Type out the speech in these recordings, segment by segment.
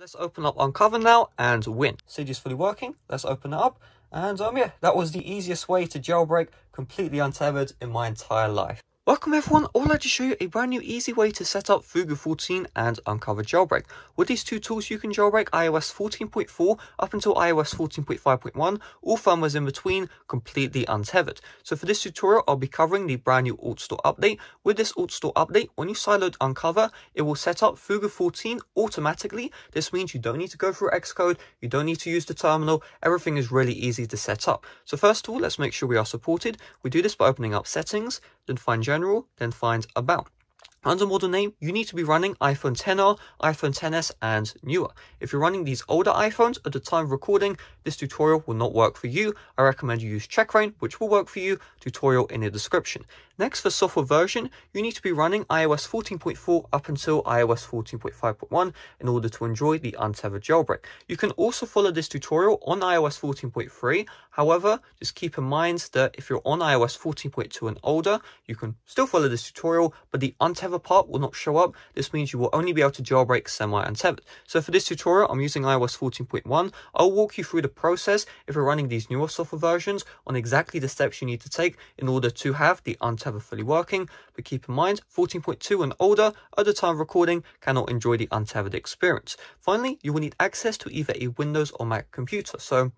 Let's open up Uncover now and win. Cydia is fully working. Let's open it up. And um, yeah, that was the easiest way to jailbreak completely untethered in my entire life. Welcome everyone, I'd like to show you a brand new easy way to set up Fugu 14 and Uncover Jailbreak. With these two tools you can jailbreak iOS 14.4 up until iOS 14.5.1, all firmwares in between completely untethered. So for this tutorial I'll be covering the brand new AltStore update. With this AltStore update, when you sideload Uncover, it will set up Fugu 14 automatically. This means you don't need to go through Xcode, you don't need to use the terminal, everything is really easy to set up. So first of all, let's make sure we are supported. We do this by opening up settings, then find general, then find about. Under model name, you need to be running iPhone 10R, iPhone 10s, and newer. If you're running these older iPhones at the time of recording, this tutorial will not work for you. I recommend you use Checkra1n, which will work for you, tutorial in the description. Next, for software version, you need to be running iOS 14.4 up until iOS 14.5.1 in order to enjoy the untethered jailbreak. You can also follow this tutorial on iOS 14.3. However, just keep in mind that if you're on iOS 14.2 and older, you can still follow this tutorial, but the untethered part will not show up. This means you will only be able to jailbreak semi-untethered. So for this tutorial, I'm using iOS 14.1. I'll walk you through the process if you're running these newer software versions on exactly the steps you need to take in order to have the untethered ever fully working, but keep in mind 14.2 and older at the time of recording cannot enjoy the untethered experience. Finally, you will need access to either a Windows or Mac computer. So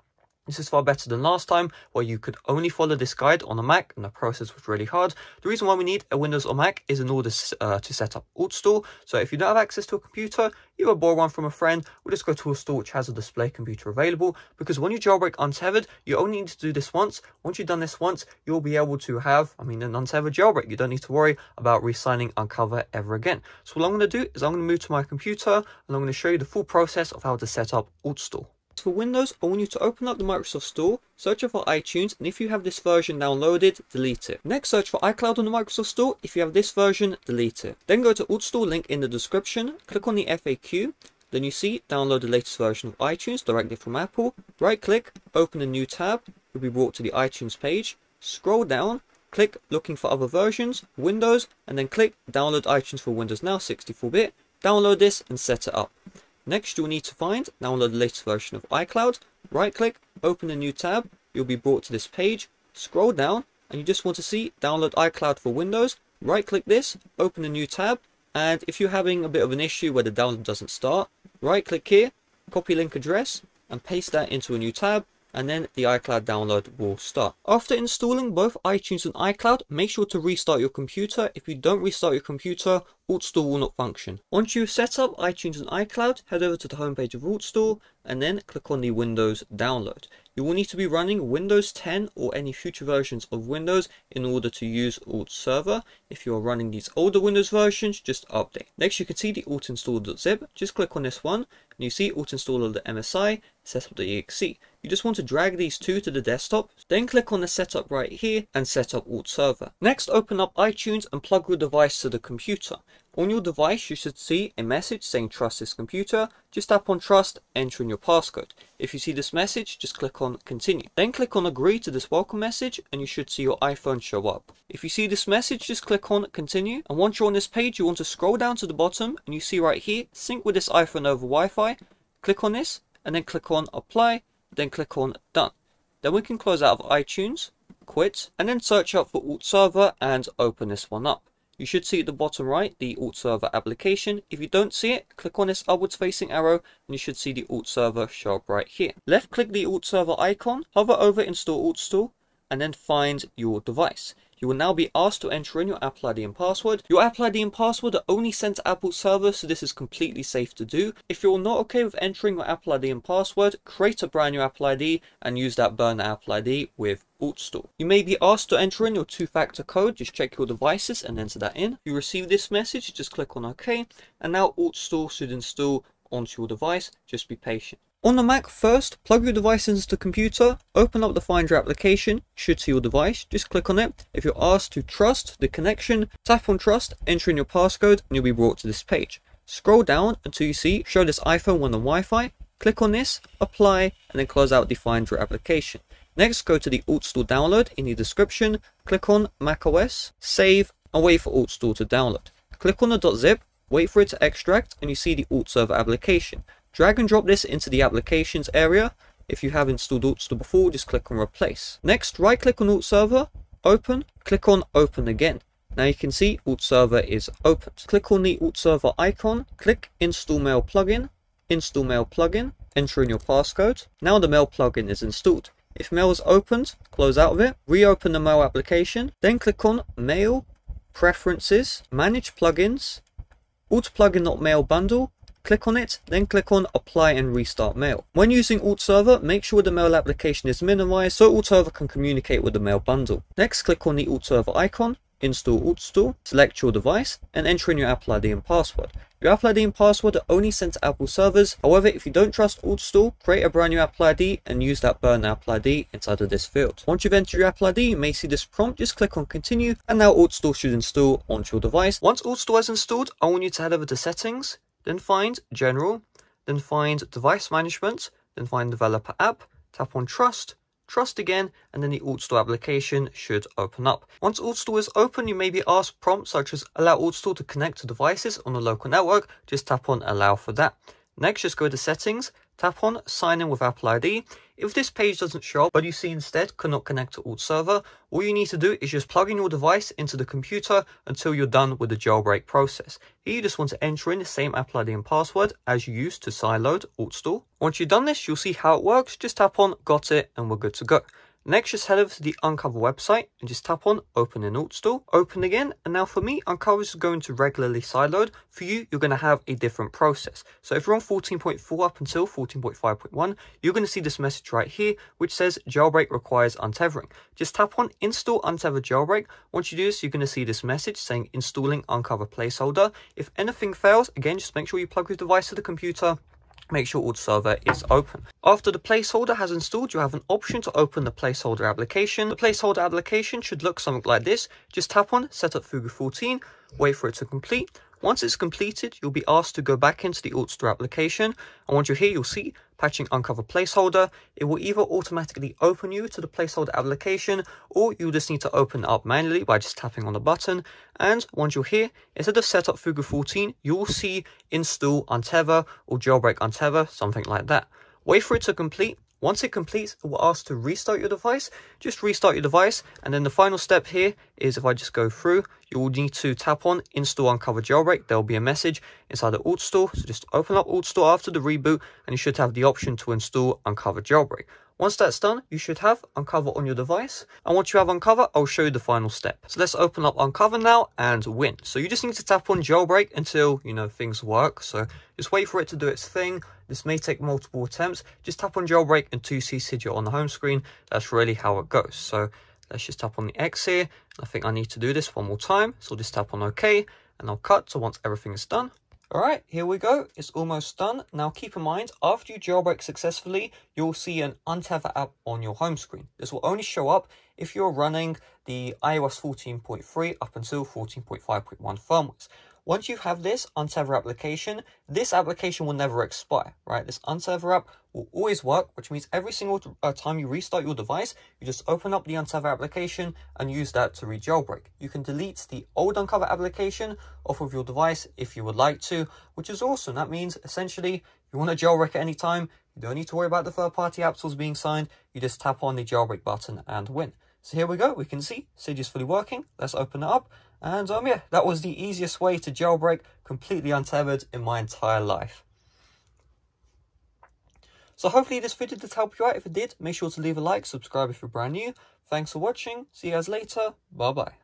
this is far better than last time, where you could only follow this guide on a Mac and the process was really hard. The reason why we need a Windows or Mac is in order uh, to set up AltStore. So if you don't have access to a computer, you will borrow one from a friend, or just go to a store which has a display computer available. Because when you jailbreak untethered, you only need to do this once. Once you've done this once, you'll be able to have, I mean, an untethered jailbreak. You don't need to worry about re-signing Uncover ever again. So what I'm going to do is I'm going to move to my computer, and I'm going to show you the full process of how to set up AltStore. For Windows, I want you to open up the Microsoft Store, search for iTunes, and if you have this version downloaded, delete it. Next, search for iCloud on the Microsoft Store. If you have this version, delete it. Then go to AltStore link in the description, click on the FAQ, then you see download the latest version of iTunes directly from Apple. Right click, open a new tab, you'll be brought to the iTunes page. Scroll down, click looking for other versions, Windows, and then click download iTunes for Windows Now 64-bit. Download this and set it up. Next, you'll need to find, download the latest version of iCloud, right click, open a new tab, you'll be brought to this page, scroll down, and you just want to see download iCloud for Windows, right click this, open a new tab, and if you're having a bit of an issue where the download doesn't start, right click here, copy link address, and paste that into a new tab, and then the iCloud download will start. After installing both iTunes and iCloud, make sure to restart your computer. If you don't restart your computer, AltStore will not function. Once you've set up iTunes and iCloud, head over to the homepage of AltStore and then click on the Windows download. You will need to be running Windows 10 or any future versions of Windows in order to use Alt Server. If you are running these older Windows versions, just update. Next, you can see the altinstall.zip. Just click on this one and you see altinstaller.msi, setup.exe. You just want to drag these two to the desktop, then click on the setup right here and set up Alt Server. Next, open up iTunes and plug your device to the computer. On your device, you should see a message saying trust this computer. Just tap on trust, enter in your passcode. If you see this message, just click on continue. Then click on agree to this welcome message and you should see your iPhone show up. If you see this message, just click on continue. And once you're on this page, you want to scroll down to the bottom and you see right here, sync with this iPhone over Wi-Fi. Click on this and then click on apply, then click on done. Then we can close out of iTunes, quit, and then search up for Alt Server and open this one up. You should see at the bottom right the Alt Server application. If you don't see it, click on this upwards facing arrow and you should see the Alt Server show up right here. Left click the Alt Server icon, hover over Install AltStore and then find your device. You will now be asked to enter in your Apple ID and password. Your Apple ID and password are only sent to Apple server, so this is completely safe to do. If you're not okay with entering your Apple ID and password, create a brand new Apple ID and use that burner Apple ID with AltStore. You may be asked to enter in your two-factor code, just check your devices and enter that in. You receive this message, just click on OK, and now AltStore should install onto your device, just be patient. On the Mac, first, plug your device into the computer, open up the Finder application, should see your device, just click on it. If you're asked to trust the connection, tap on trust, enter in your passcode, and you'll be brought to this page. Scroll down until you see show this iPhone on the Wi-Fi, click on this, apply, and then close out the Finder application. Next, go to the AltStore download in the description, click on macOS, save, and wait for AltStore to download. Click on the .zip, wait for it to extract, and you see the Alt Server application. Drag and drop this into the applications area. If you have installed AltStore before, just click on replace. Next, right click on Alt Server, open, click on open again. Now you can see Alt Server is opened. Click on the Alt Server icon, click install mail plugin, install mail plugin, enter in your passcode. Now the mail plugin is installed. If mail is opened, close out of it, reopen the mail application, then click on mail, preferences, manage plugins, alt plugin not mail bundle, click on it, then click on apply and restart mail. When using alt server, make sure the mail application is minimized so alt server can communicate with the mail bundle. Next, click on the alt server icon, install AltStore, select your device, and enter in your Apple ID and password. Your Apple ID and password are only sent to Apple servers. However, if you don't trust AltStore, create a brand new Apple ID and use that burn Apple ID inside of this field. Once you've entered your Apple ID, you may see this prompt. Just click on continue, and now AltStore should install onto your device. Once AltStore is installed, I want you to head over to settings, then find general, then find device management, then find developer app, tap on trust, trust again, and then the AltStore application should open up. Once AltStore is open, you may be asked prompts such as allow AltStore to connect to devices on a local network. Just tap on allow for that. Next, just go to settings, tap on sign in with Apple ID. If this page doesn't show up, but you see instead cannot connect to alt server, all you need to do is just plug in your device into the computer until you're done with the jailbreak process. Here you just want to enter in the same Apple ID and password as you used to sideload alt store. Once you've done this, you'll see how it works. Just tap on got it and we're good to go. Next, just head over to the Uncover website and just tap on Open in AltStore. Open again, and now for me, Uncover is going to regularly sideload. For you, you're going to have a different process. So if you're on 14.4 up until 14.5.1, you're going to see this message right here, which says Jailbreak requires untethering. Just tap on Install Untethered Jailbreak. Once you do this, you're going to see this message saying Installing Uncover Placeholder. If anything fails, again, just make sure you plug your device to the computer make sure alt server is open. After the placeholder has installed, you have an option to open the placeholder application. The placeholder application should look something like this. Just tap on Setup Fugu 14, wait for it to complete. Once it's completed, you'll be asked to go back into the AltStore application. And once you're here, you'll see patching uncover placeholder. It will either automatically open you to the placeholder application, or you'll just need to open up manually by just tapping on the button. And once you're here, instead of setup Fugu 14, you'll see install untether or jailbreak untether, something like that. Wait for it to complete once it completes, it will ask to restart your device. Just restart your device. And then the final step here is if I just go through, you will need to tap on install uncover jailbreak. There will be a message inside the AltStore. So just open up AltStore after the reboot and you should have the option to install uncover jailbreak. Once that's done, you should have Uncover on your device. And once you have Uncover, I'll show you the final step. So let's open up Uncover now and win. So you just need to tap on jailbreak until, you know, things work. So just wait for it to do its thing. This may take multiple attempts. Just tap on jailbreak until you see Cydia on the home screen. That's really how it goes. So let's just tap on the X here. I think I need to do this one more time. So I'll just tap on OK and I'll cut. So once everything is done, Alright, here we go. It's almost done. Now keep in mind, after you jailbreak successfully, you'll see an Untether app on your home screen. This will only show up if you're running the iOS 14.3 up until 14.5.1 firmwares. Once you have this Untether application, this application will never expire, right? This Untether app will always work, which means every single uh, time you restart your device, you just open up the Untether application and use that to re-jailbreak. You can delete the old Uncover application off of your device if you would like to, which is awesome. That means essentially you want to jailbreak at any time, you don't need to worry about the third-party app stores being signed, you just tap on the jailbreak button and win. So here we go, we can see Cydia is fully working. Let's open it up. And um, yeah, that was the easiest way to jailbreak completely untethered in my entire life. So hopefully this video did help you out. If it did, make sure to leave a like, subscribe if you're brand new. Thanks for watching. See you guys later. Bye bye.